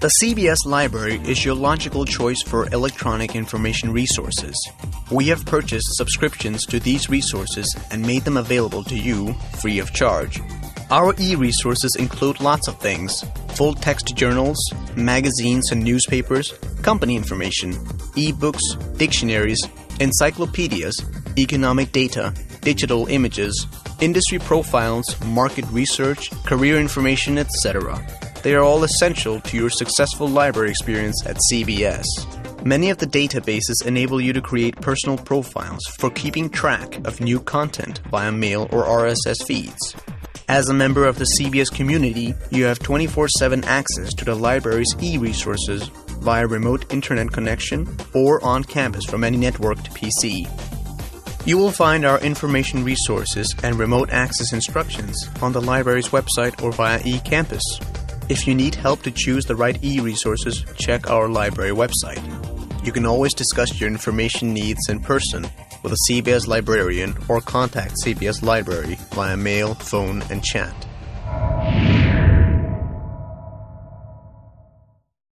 The CBS Library is your logical choice for electronic information resources. We have purchased subscriptions to these resources and made them available to you free of charge. Our e resources include lots of things full text journals, magazines and newspapers, company information, e books, dictionaries, encyclopedias, economic data, digital images, industry profiles, market research, career information, etc. They are all essential to your successful library experience at CBS. Many of the databases enable you to create personal profiles for keeping track of new content via mail or RSS feeds. As a member of the CBS community, you have 24 7 access to the library's e resources via remote internet connection or on campus from any networked PC. You will find our information resources and remote access instructions on the library's website or via eCampus. If you need help to choose the right e resources, check our library website. You can always discuss your information needs in person with a CBS librarian or contact CBS Library via mail, phone, and chat.